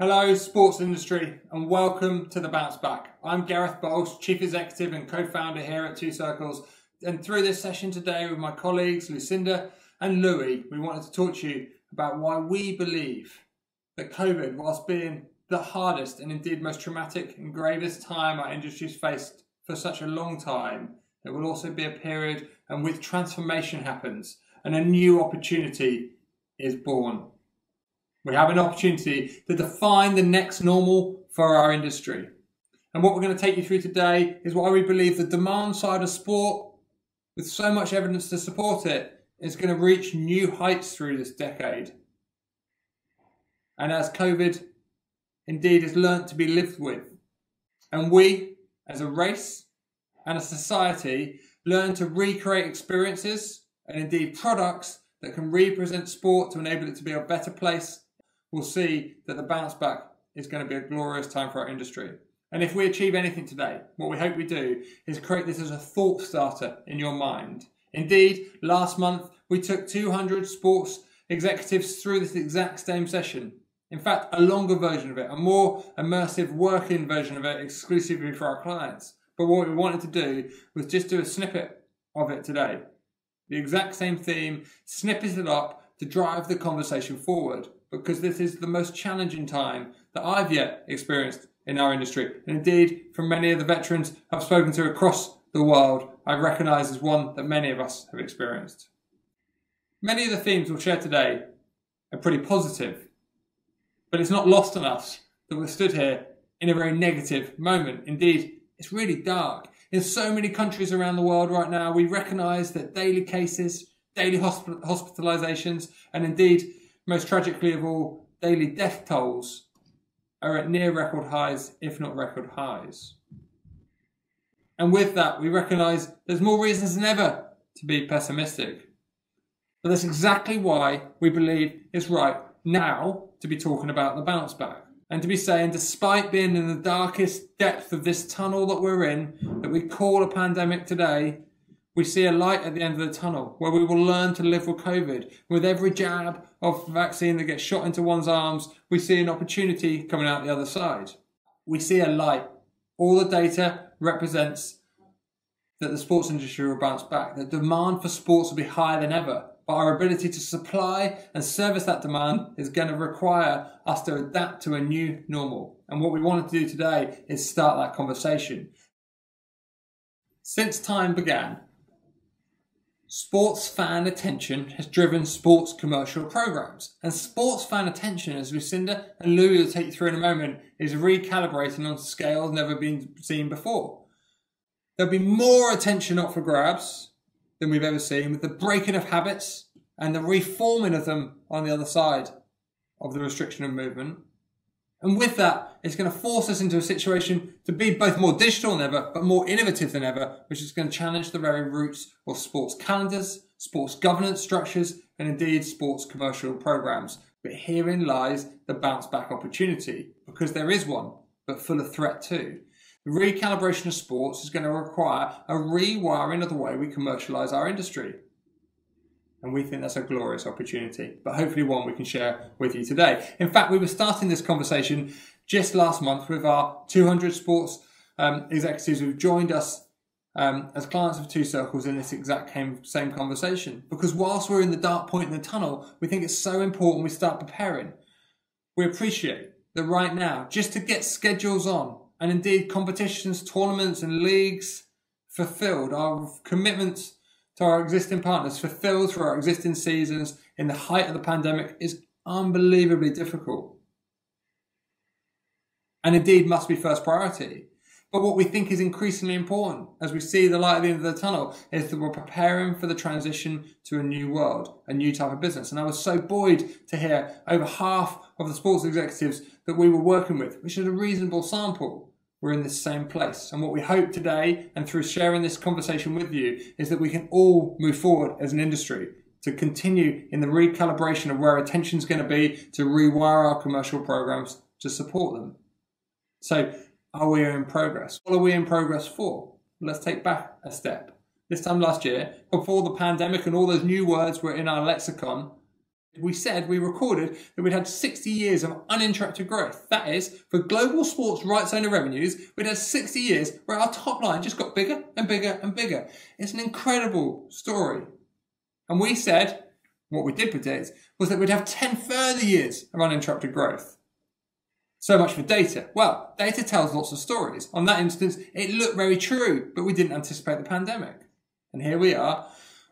Hello, sports industry, and welcome to the Bounce Back. I'm Gareth Balch, Chief Executive and co founder here at Two Circles. And through this session today with my colleagues Lucinda and Louis, we wanted to talk to you about why we believe that COVID, whilst being the hardest and indeed most traumatic and gravest time our industry's faced for such a long time, there will also be a period in which transformation happens and a new opportunity is born. We have an opportunity to define the next normal for our industry. And what we're going to take you through today is why we believe the demand side of sport, with so much evidence to support it, is going to reach new heights through this decade. And as COVID indeed is learnt to be lived with, and we, as a race and a society, learn to recreate experiences and indeed products that can represent sport to enable it to be a better place we'll see that the bounce back is going to be a glorious time for our industry. And if we achieve anything today, what we hope we do is create this as a thought starter in your mind. Indeed, last month we took 200 sports executives through this exact same session. In fact, a longer version of it, a more immersive working version of it exclusively for our clients. But what we wanted to do was just do a snippet of it today. The exact same theme, snippet it up to drive the conversation forward because this is the most challenging time that I've yet experienced in our industry. And indeed, from many of the veterans I've spoken to across the world, I recognise as one that many of us have experienced. Many of the themes we'll share today are pretty positive, but it's not lost on us that we're stood here in a very negative moment. Indeed, it's really dark. In so many countries around the world right now, we recognise that daily cases, daily hospitalizations, and indeed most tragically of all, daily death tolls are at near record highs, if not record highs. And with that, we recognise there's more reasons than ever to be pessimistic. But that's exactly why we believe it's right now to be talking about the bounce back. And to be saying, despite being in the darkest depth of this tunnel that we're in, that we call a pandemic today, we see a light at the end of the tunnel where we will learn to live with COVID. With every jab of vaccine that gets shot into one's arms, we see an opportunity coming out the other side. We see a light. All the data represents that the sports industry will bounce back, that demand for sports will be higher than ever. But our ability to supply and service that demand is going to require us to adapt to a new normal. And what we want to do today is start that conversation. Since time began, Sports fan attention has driven sports commercial programs. And sports fan attention, as Lucinda and Louis will take you through in a moment, is recalibrating on scales never been seen before. There'll be more attention up for grabs than we've ever seen with the breaking of habits and the reforming of them on the other side of the restriction of movement. And with that, it's going to force us into a situation to be both more digital than ever, but more innovative than ever, which is going to challenge the very roots of sports calendars, sports governance structures, and indeed sports commercial programs. But herein lies the bounce back opportunity, because there is one, but full of threat too. The recalibration of sports is going to require a rewiring of the way we commercialize our industry. And we think that's a glorious opportunity, but hopefully one we can share with you today. In fact, we were starting this conversation just last month with our 200 sports um, executives who've joined us um, as clients of Two Circles in this exact same conversation. Because whilst we're in the dark point in the tunnel, we think it's so important we start preparing. We appreciate that right now, just to get schedules on, and indeed competitions, tournaments, and leagues fulfilled, our commitments to our existing partners, fulfilled through our existing seasons in the height of the pandemic is unbelievably difficult. And indeed must be first priority. But what we think is increasingly important as we see the light at the end of the tunnel is that we're preparing for the transition to a new world, a new type of business. And I was so buoyed to hear over half of the sports executives that we were working with, which is a reasonable sample, we're in the same place. And what we hope today and through sharing this conversation with you is that we can all move forward as an industry to continue in the recalibration of where attention is going to be to rewire our commercial programs to support them. So are we in progress? What are we in progress for? Let's take back a step. This time last year, before the pandemic and all those new words were in our lexicon, we said we recorded that we'd had 60 years of uninterrupted growth. That is, for global sports rights owner revenues, we'd had 60 years where our top line just got bigger and bigger and bigger. It's an incredible story. And we said, what we did predict, was that we'd have 10 further years of uninterrupted growth. So much for data. Well, data tells lots of stories. On that instance, it looked very true, but we didn't anticipate the pandemic. And here we are,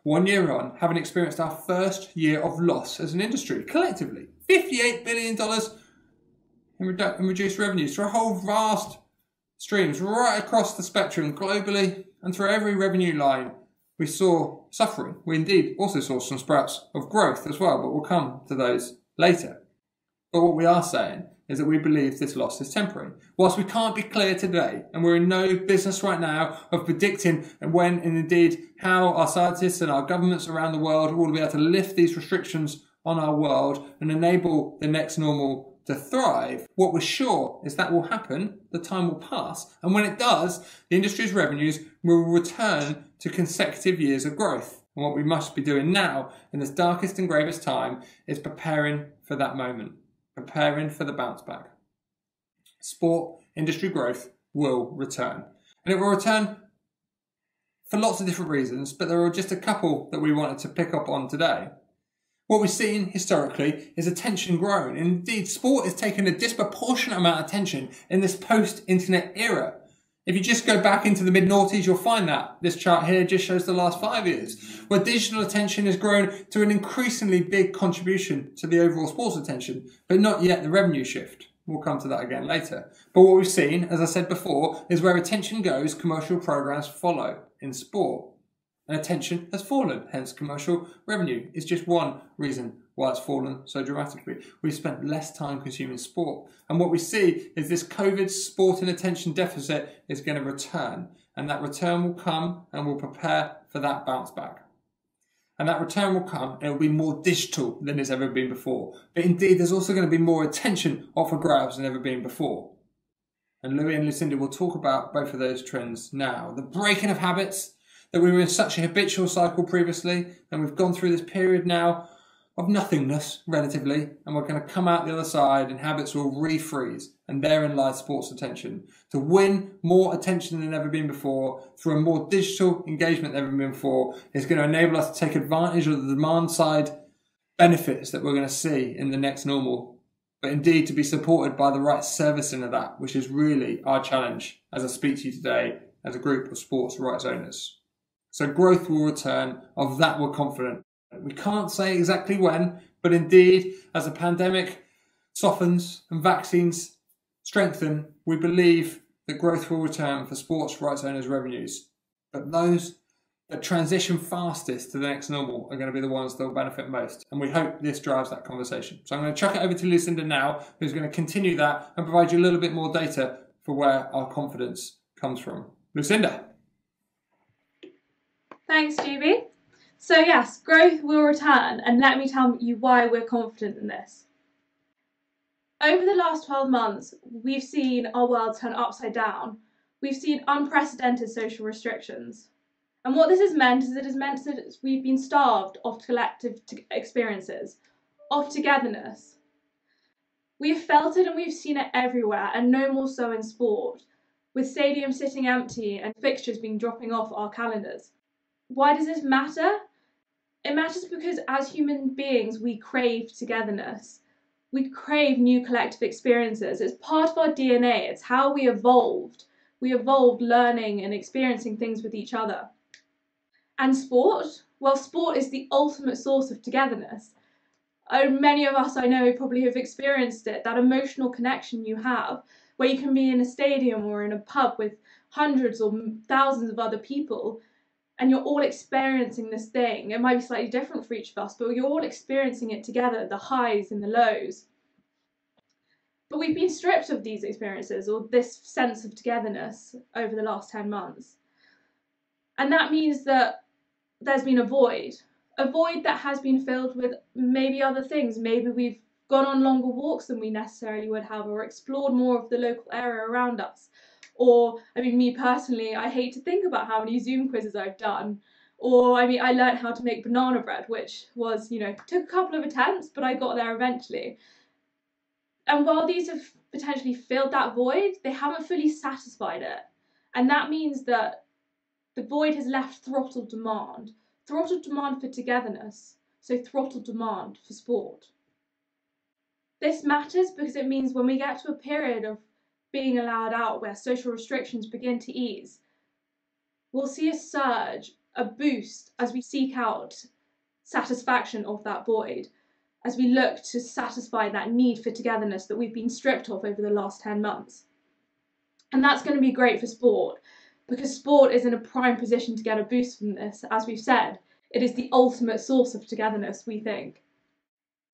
one year on, having experienced our first year of loss as an industry, collectively. $58 billion in, redu- in reduced revenues through a whole vast streams right across the spectrum globally and through every revenue line we saw suffering. We indeed also saw some sprouts of growth as well, but we'll come to those later. But what we are saying is that we believe this loss is temporary. Whilst we can't be clear today, and we're in no business right now of predicting when and indeed how our scientists and our governments around the world will be able to lift these restrictions on our world and enable the next normal to thrive, what we're sure is that will happen, the time will pass, and when it does, the industry's revenues will return to consecutive years of growth. And what we must be doing now, in this darkest and gravest time, is preparing for that moment preparing for the bounce back. Sport industry growth will return. And it will return for lots of different reasons, but there are just a couple that we wanted to pick up on today. What we've seen historically is attention grown. Indeed, sport has taken a disproportionate amount of attention in this post-internet era. If you just go back into the mid noughties, you'll find that. This chart here just shows the last five years, where digital attention has grown to an increasingly big contribution to the overall sports attention, but not yet the revenue shift. We'll come to that again later. But what we've seen, as I said before, is where attention goes, commercial programs follow in sport. And attention has fallen, hence commercial revenue is just one reason why it's fallen so dramatically. We've spent less time consuming sport. And what we see is this COVID sport and attention deficit is going to return. And that return will come and we'll prepare for that bounce back. And that return will come and it will be more digital than it's ever been before. But indeed, there's also going to be more attention off offer grabs than ever been before. And Louis and Lucinda will talk about both of those trends now. The breaking of habits, that we were in such a habitual cycle previously, and we've gone through this period now of nothingness, relatively, and we're going to come out the other side and habits will refreeze. And therein lies sports attention. To win more attention than ever been before through a more digital engagement than ever been before is going to enable us to take advantage of the demand side benefits that we're going to see in the next normal. But indeed to be supported by the right servicing of that, which is really our challenge as I speak to you today as a group of sports rights owners. So growth will return. Of that we're confident. We can't say exactly when, but indeed, as the pandemic softens and vaccines strengthen, we believe that growth will return for sports rights owners' revenues. But those that transition fastest to the next normal are going to be the ones that will benefit most. And we hope this drives that conversation. So I'm going to chuck it over to Lucinda now, who's going to continue that and provide you a little bit more data for where our confidence comes from. Lucinda. Thanks, GB. So, yes, growth will return, and let me tell you why we're confident in this. Over the last 12 months, we've seen our world turn upside down. We've seen unprecedented social restrictions. And what this has meant is it has meant that we've been starved of collective experiences, of togetherness. We've felt it and we've seen it everywhere, and no more so in sport, with stadiums sitting empty and fixtures being dropping off our calendars. Why does this matter? It matters because as human beings, we crave togetherness. We crave new collective experiences. It's part of our DNA, it's how we evolved. We evolved learning and experiencing things with each other. And sport? Well, sport is the ultimate source of togetherness. Oh, many of us I know probably have experienced it that emotional connection you have, where you can be in a stadium or in a pub with hundreds or thousands of other people and you're all experiencing this thing. It might be slightly different for each of us, but you're all experiencing it together the highs and the lows. But we've been stripped of these experiences or this sense of togetherness over the last 10 months. And that means that there's been a void, a void that has been filled with maybe other things. Maybe we've gone on longer walks than we necessarily would have, or explored more of the local area around us. Or, I mean, me personally, I hate to think about how many Zoom quizzes I've done, Or, I mean, I learned how to make banana bread, which was, you know, took a couple of attempts, but I got there eventually. And while these have potentially filled that void, they haven't fully satisfied it. And that means that the void has left throttled demand, throttled demand for togetherness, so throttled demand for sport. This matters because it means when we get to a period of being allowed out where social restrictions begin to ease, we'll see a surge, a boost as we seek out satisfaction of that void, as we look to satisfy that need for togetherness that we've been stripped of over the last 10 months. And that's going to be great for sport because sport is in a prime position to get a boost from this. As we've said, it is the ultimate source of togetherness, we think.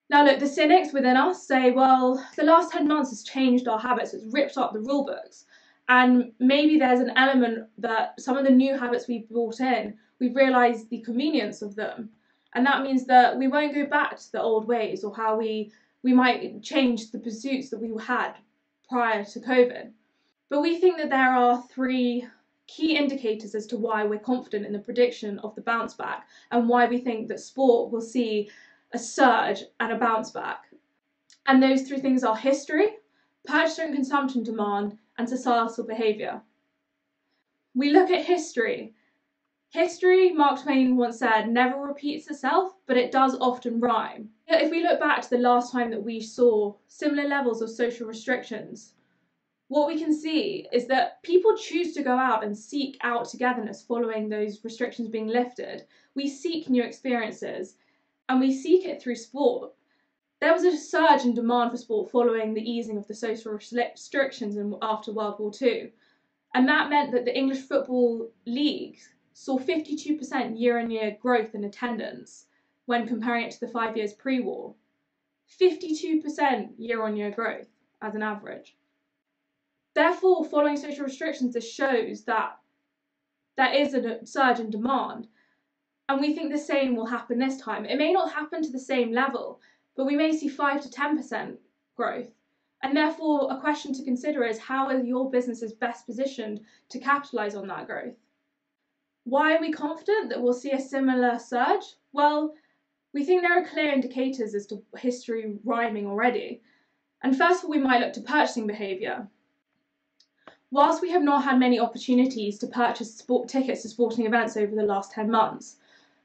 Now, look, the cynics within us say, well, the last 10 months has changed our habits, it's ripped up the rule books. And maybe there's an element that some of the new habits we've brought in, we've realised the convenience of them. And that means that we won't go back to the old ways or how we, we might change the pursuits that we had prior to COVID. But we think that there are three key indicators as to why we're confident in the prediction of the bounce back and why we think that sport will see a surge and a bounce back. And those three things are history, purchase and consumption demand, and societal behaviour. We look at history. History, Mark Twain once said, never repeats itself, but it does often rhyme. If we look back to the last time that we saw similar levels of social restrictions, what we can see is that people choose to go out and seek out togetherness following those restrictions being lifted. We seek new experiences and we seek it through sport. There was a surge in demand for sport following the easing of the social restrictions after World War II. And that meant that the English Football League saw 52% year on year growth in attendance when comparing it to the five years pre war. 52% year on year growth as an average. Therefore, following social restrictions, this shows that there is a surge in demand and we think the same will happen this time. It may not happen to the same level, but we may see 5 to 10% growth. And therefore, a question to consider is how are your businesses best positioned to capitalize on that growth? Why are we confident that we'll see a similar surge? Well, we think there are clear indicators as to history rhyming already. And first of all, we might look to purchasing behaviour. Whilst we have not had many opportunities to purchase tickets to sporting events over the last 10 months,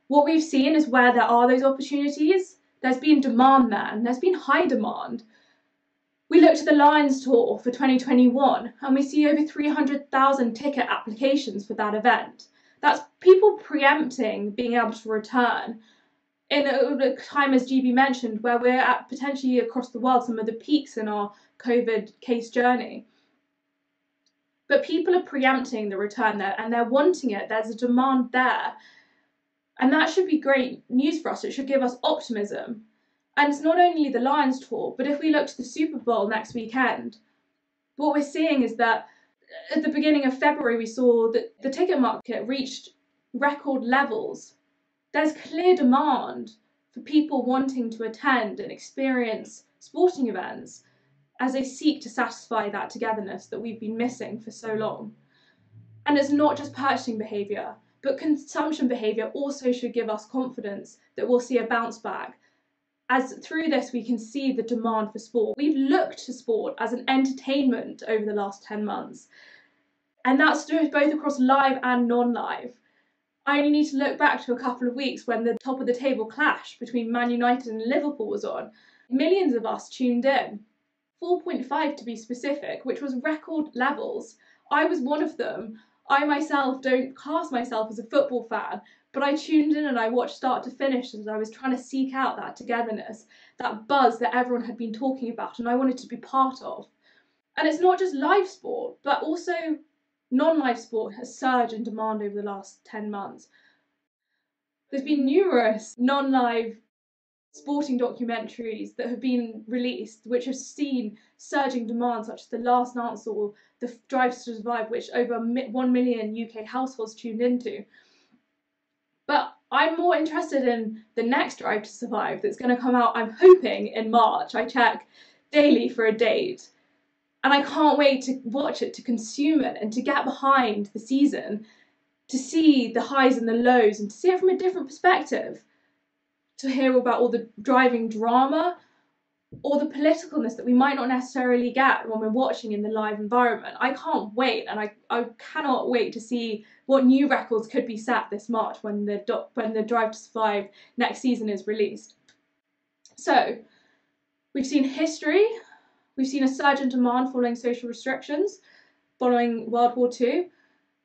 what we've seen is where there are those opportunities, there's been demand there, and there's been high demand. We looked at the Lions Tour for 2021 and we see over 300,000 ticket applications for that event. That's people preempting being able to return in a, time, as GB mentioned, where we're at potentially across the world some of the peaks in our COVID case journey. But people are preempting the return there and they're wanting it. There's a demand there. And that should be great news for us. It should give us optimism. And it's not only the Lions tour, but if we look to the Super Bowl next weekend, what we're seeing is that at the beginning of February, we saw that the ticket market reached record levels. There's clear demand for people wanting to attend and experience sporting events as they seek to satisfy that togetherness that we've been missing for so long. And it's not just purchasing behaviour, but consumption behaviour also should give us confidence that we'll see a bounce back. As through this, we can see the demand for sport. We've looked to sport as an entertainment over the last 10 months, and that's both across live and non live. I only need to look back to a couple of weeks when the top of the table clash between Man United and Liverpool was on. Millions of us tuned in. 4.5 to be specific, which was record levels. I was one of them. I myself don't class myself as a football fan, but I tuned in and I watched start to finish as I was trying to seek out that togetherness, that buzz that everyone had been talking about and I wanted to be part of. And it's not just live sport, but also non live sport has surged in demand over the last 10 months. There's been numerous non live sporting documentaries that have been released, which have seen surging demand, such as The Last Dance or The Drive to Survive, which over 1 million UK households tuned into. But I'm more interested in the next Drive to Survive that's going to come out, I'm hoping, in March. I check daily for a date. And I can't wait to watch it, to consume it, and to get behind the season to see the highs and the lows and to see it from a different perspective, to hear about all the driving drama or the politicalness that we might not necessarily get when we're watching in the live environment. I can't wait, and I, I cannot wait to see what new records could be set this March when the when the Drive to Survive next season is released. So, we've seen history, we've seen a surge in demand following social restrictions, following World War II,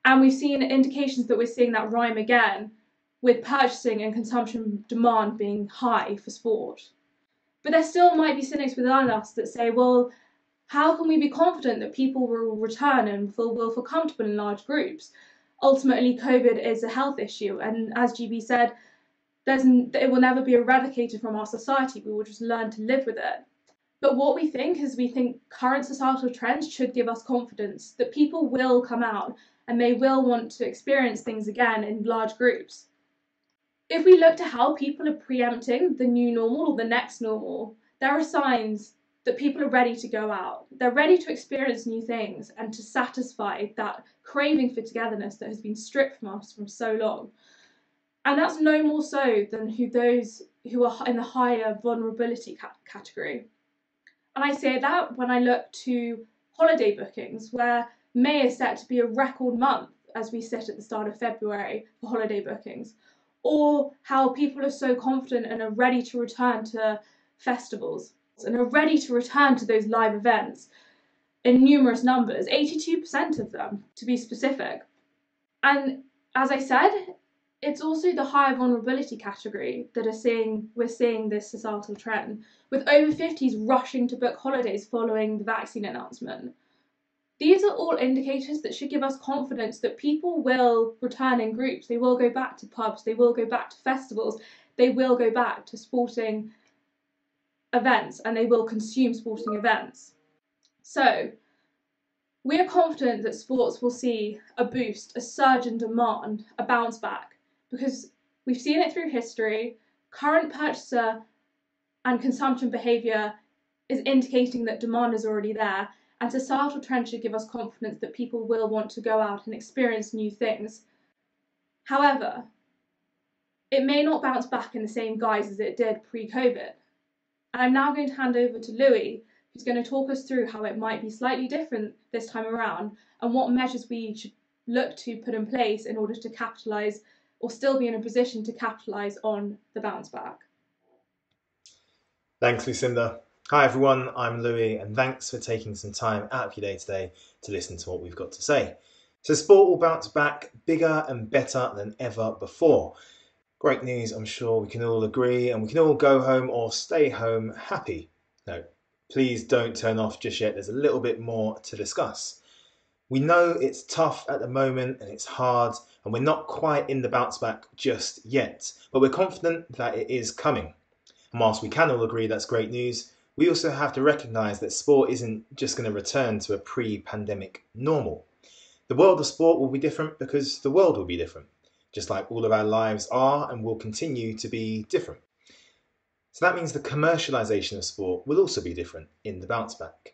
and we've seen indications that we're seeing that rhyme again with purchasing and consumption demand being high for sport. But there still might be cynics within us that say, well, how can we be confident that people will return and will, feel comfortable in large groups? Ultimately, COVID is a health issue, and as GB said, there's, it will never be eradicated from our society. We will just learn to live with it. But what we think is we think current societal trends should give us confidence that people will come out and they will want to experience things again in large groups if we look to how people are preempting the new normal or the next normal, there are signs that people are ready to go out. They're ready to experience new things and to satisfy that craving for togetherness that has been stripped from us from so long. And that's no more so than who those who are in the higher vulnerability category. And I say that when I look to holiday bookings, where May is set to be a record month as we sit at the start of February for holiday bookings or how people are so confident and are ready to return to festivals and are ready to return to those live events in numerous numbers 82% of them to be specific. And as i said it's also the higher vulnerability category that are seeing we're seeing this societal trend with over 50s rushing to book holidays following the vaccine announcement these are all indicators that should give us confidence that people will return in groups. They will go back to pubs, they will go back to festivals, they will go back to sporting events, and they will consume sporting events. So, we are confident that sports will see a boost, a surge in demand, a bounce back, because we've seen it through history. Current purchaser and consumption behaviour is indicating that demand is already there, and societal trends should give us confidence that people will want to go out and experience new things. However, it may not bounce back in the same guise as it did pre COVID. And I'm now going to hand over to Louis, who's going to talk us through how it might be slightly different this time around and what measures we should look to put in place in order to capitalise or still be in a position to capitalise on the bounce back. Thanks, Lucinda. Hi everyone, I'm Louis, and thanks for taking some time out of your day today to listen to what we've got to say. So, sport will bounce back bigger and better than ever before. Great news, I'm sure we can all agree, and we can all go home or stay home happy. No, please don't turn off just yet, there's a little bit more to discuss. We know it's tough at the moment and it's hard, and we're not quite in the bounce back just yet, but we're confident that it is coming. And whilst we can all agree that's great news, we also have to recognise that sport isn't just going to return to a pre pandemic normal. The world of sport will be different because the world will be different, just like all of our lives are and will continue to be different. So that means the commercialisation of sport will also be different in the bounce back.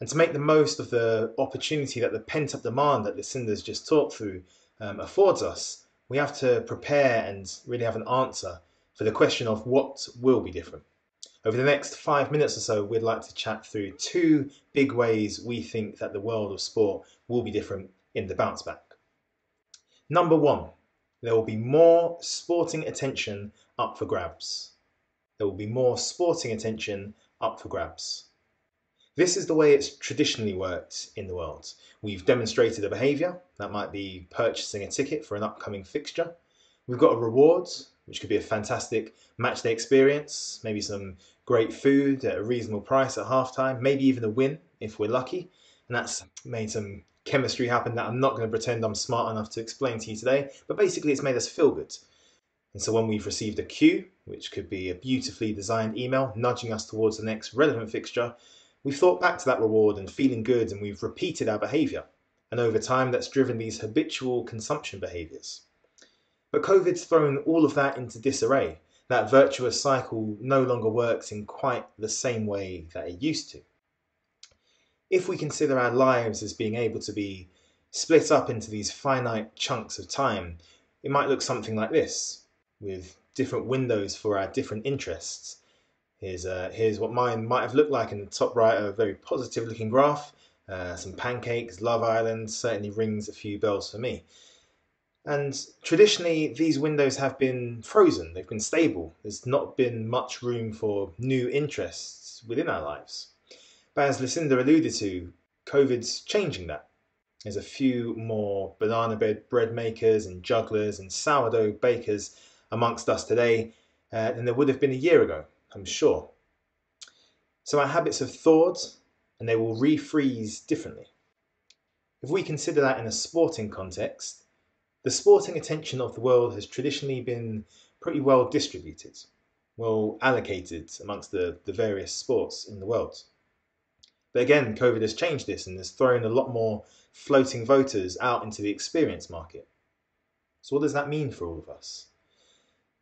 And to make the most of the opportunity that the pent up demand that Lucinda's just talked through um, affords us, we have to prepare and really have an answer for the question of what will be different. Over the next five minutes or so, we'd like to chat through two big ways we think that the world of sport will be different in the bounce back. Number one, there will be more sporting attention up for grabs. There will be more sporting attention up for grabs. This is the way it's traditionally worked in the world. We've demonstrated a behaviour, that might be purchasing a ticket for an upcoming fixture. We've got a reward, which could be a fantastic match day experience, maybe some great food at a reasonable price at halftime, maybe even a win if we're lucky. And that's made some chemistry happen that I'm not going to pretend I'm smart enough to explain to you today, but basically it's made us feel good. And so when we've received a cue, which could be a beautifully designed email nudging us towards the next relevant fixture, we've thought back to that reward and feeling good and we've repeated our behaviour. And over time, that's driven these habitual consumption behaviours. But COVID's thrown all of that into disarray. That virtuous cycle no longer works in quite the same way that it used to. If we consider our lives as being able to be Split up into these finite chunks of time, it might look something like this, with different windows for our different interests. Here's, uh, here's what mine might have looked like in the top right, a very positive looking graph. Uh, some pancakes, Love Island certainly rings a few bells for me. And traditionally, these windows have been frozen, they've been stable. There's not been much room for new interests within our lives. But as Lucinda alluded to, COVID's changing that. There's a few more banana bread, bread makers and jugglers and sourdough bakers amongst us today uh, than there would have been a year ago, I'm sure. So our habits have thawed and they will refreeze differently. If we consider that in a sporting context, the sporting attention of the world has traditionally been pretty well distributed, well allocated amongst the, the various sports in the world. But again, COVID has changed this and has thrown a lot more floating voters out into the experience market. So, what does that mean for all of us?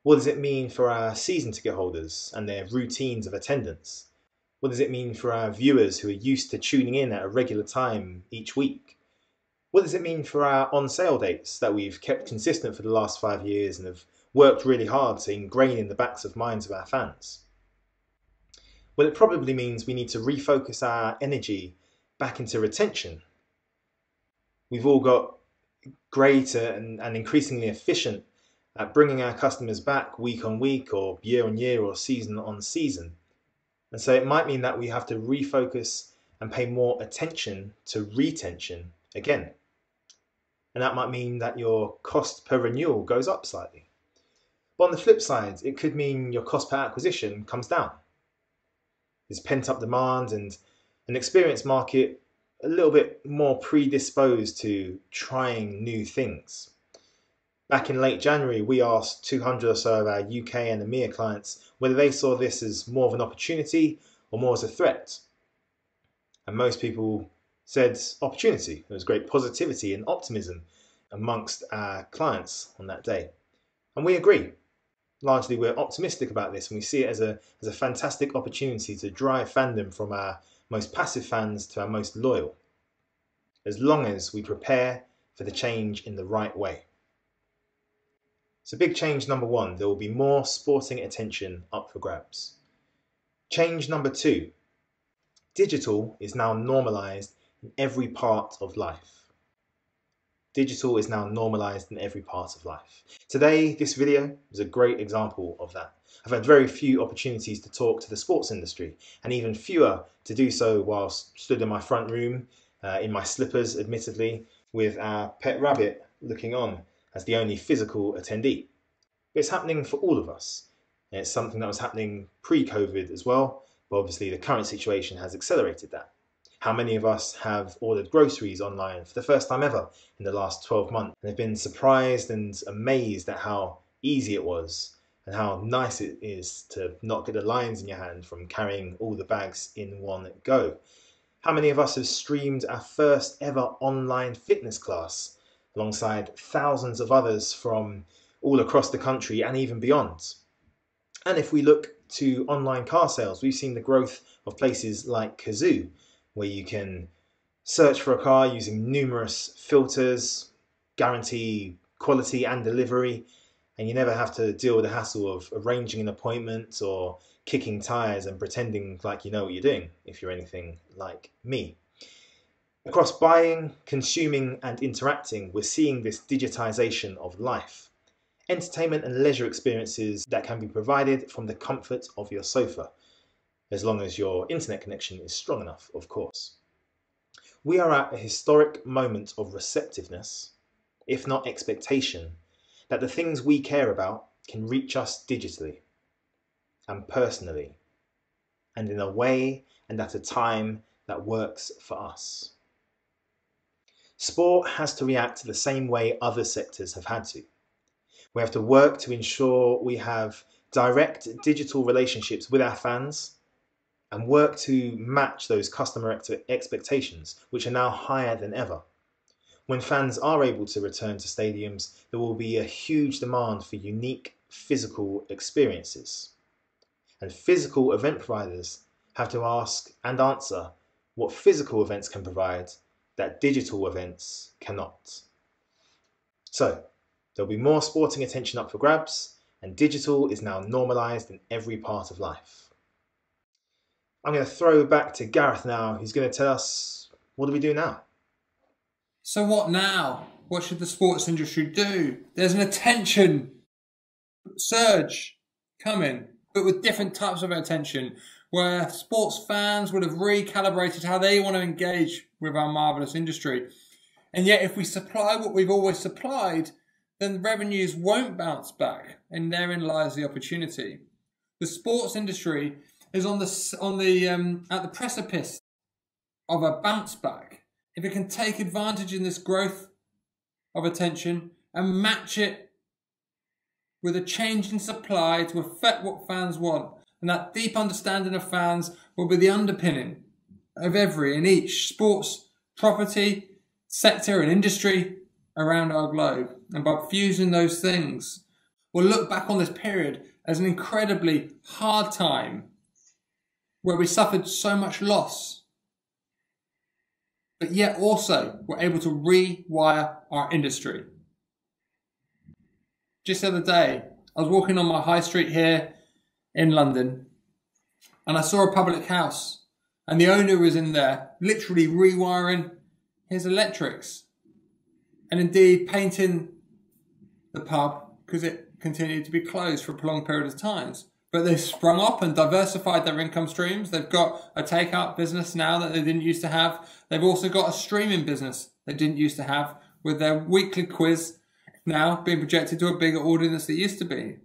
What does it mean for our season ticket holders and their routines of attendance? What does it mean for our viewers who are used to tuning in at a regular time each week? What does it mean for our on sale dates that we've kept consistent for the last five years and have worked really hard to ingrain in the backs of minds of our fans? Well, it probably means we need to refocus our energy back into retention. We've all got greater and, and increasingly efficient at bringing our customers back week on week or year on year or season on season. And so it might mean that we have to refocus and pay more attention to retention again. And that might mean that your cost per renewal goes up slightly. But on the flip side, it could mean your cost per acquisition comes down. There's pent up demand and an experienced market a little bit more predisposed to trying new things. Back in late January, we asked 200 or so of our UK and EMEA clients whether they saw this as more of an opportunity or more as a threat. And most people said opportunity. There was great positivity and optimism amongst our clients on that day. And we agree. Largely, we're optimistic about this and we see it as a, as a fantastic opportunity to drive fandom from our most passive fans to our most loyal, as long as we prepare for the change in the right way. So, big change number one there will be more sporting attention up for grabs. Change number two digital is now normalized in every part of life. Digital is now normalized in every part of life. Today, this video is a great example of that. I've had very few opportunities to talk to the sports industry, and even fewer to do so whilst stood in my front room, uh, in my slippers, admittedly, with our pet rabbit looking on as the only physical attendee. But it's happening for all of us. And it's something that was happening pre COVID as well, but obviously the current situation has accelerated that. How many of us have ordered groceries online for the first time ever in the last 12 months and have been surprised and amazed at how easy it was and how nice it is to not get the lines in your hand from carrying all the bags in one go? How many of us have streamed our first ever online fitness class alongside thousands of others from all across the country and even beyond. And if we look to online car sales, we've seen the growth of places like Cazoo, where you can search for a car using numerous filters, guarantee quality and delivery, and you never have to deal with the hassle of arranging an appointment or kicking tires and pretending like you know what you're doing if you're anything like me. Across buying, consuming, and interacting, we're seeing this digitization of life. Entertainment and leisure experiences that can be provided from the comfort of your sofa, as long as your internet connection is strong enough, of course. We are at a historic moment of receptiveness, if not expectation, that the things we care about can reach us digitally and personally, and in a way and at a time that works for us. Sport has to react the same way other sectors have had to. We have to work to ensure we have direct digital relationships with our fans and work to match those customer expectations, which are now higher than ever. When fans are able to return to stadiums, there will be a huge demand for unique physical experiences. And physical event providers have to ask and answer what physical events can provide that digital events cannot. So, there'll be more sporting attention up for grabs, and digital is now normalised in every part of life. I'm going to throw back to Gareth now. He's going to tell us what do we do now? So, what now? What should the sports industry do? There's an attention surge coming, but with different types of attention, where sports fans would have recalibrated how they want to engage with our marvellous industry. And yet, if we supply what we've always supplied, then the revenues won't bounce back, and therein lies the opportunity. The sports industry is on the on the um, at the precipice of a bounce back. If it can take advantage in this growth of attention and match it with a change in supply to affect what fans want, and that deep understanding of fans will be the underpinning of every and each sports property, sector, and industry around our globe. And by fusing those things, we'll look back on this period as an incredibly hard time where we suffered so much loss, but yet also were able to rewire our industry. Just the other day, I was walking on my high street here in London and I saw a public house and the owner was in there literally rewiring his electrics and indeed painting the pub because it continued to be closed for a prolonged period of times. But they've sprung up and diversified their income streams. They've got a takeout business now that they didn't used to have. They've also got a streaming business they didn't used to have with their weekly quiz now being projected to a bigger audience than it used to be.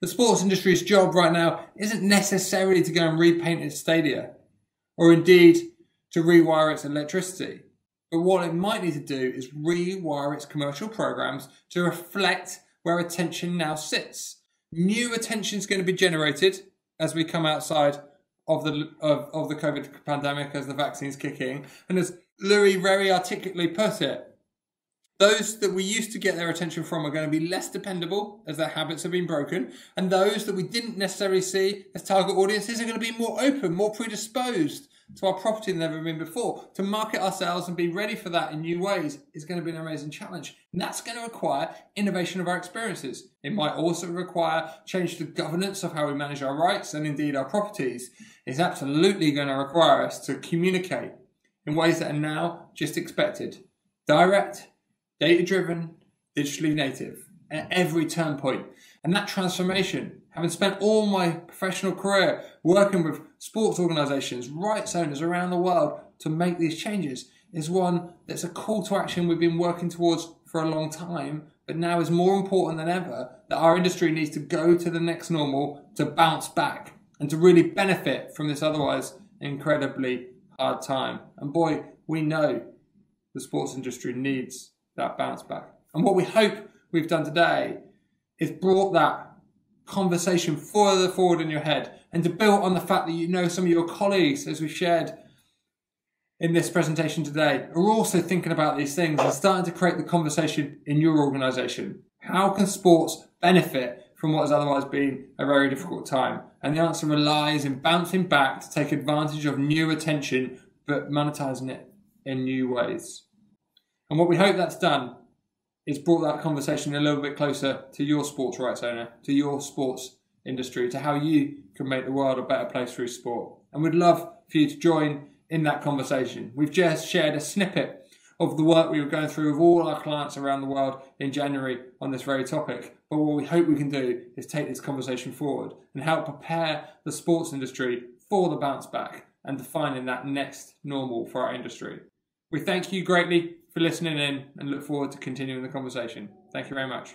The sports industry's job right now isn't necessarily to go and repaint its stadia or indeed to rewire its electricity. But what it might need to do is rewire its commercial programs to reflect where attention now sits. New attention is going to be generated as we come outside of the of, of the COVID pandemic as the vaccines kick in. And as Louis very articulately put it, those that we used to get their attention from are going to be less dependable as their habits have been broken. And those that we didn't necessarily see as target audiences are going to be more open, more predisposed to our property than ever been before. To market ourselves and be ready for that in new ways is going to be an amazing challenge. And that's going to require innovation of our experiences. It might also require change to governance of how we manage our rights and indeed our properties. It's absolutely going to require us to communicate in ways that are now just expected. Direct, data driven, digitally native at every turn point. And that transformation, having spent all my professional career working with sports organisations, rights owners around the world to make these changes, is one that's a call to action we've been working towards for a long time, but now is more important than ever that our industry needs to go to the next normal to bounce back and to really benefit from this otherwise incredibly hard time. And boy, we know the sports industry needs that bounce back. And what we hope we've done today is brought that conversation further forward in your head and to build on the fact that you know some of your colleagues, as we've shared in this presentation today, are also thinking about these things and starting to create the conversation in your organisation. How can sports benefit from what has otherwise been a very difficult time? And the answer relies in bouncing back to take advantage of new attention, but monetizing it in new ways. And what we hope that's done is brought that conversation a little bit closer to your sports rights owner, to your sports industry, to how you can make the world a better place through sport. And we'd love for you to join in that conversation. We've just shared a snippet of the work we were going through with all our clients around the world in January on this very topic. But what we hope we can do is take this conversation forward and help prepare the sports industry for the bounce back and defining that next normal for our industry. We thank you greatly for listening in and look forward to continuing the conversation. Thank you very much.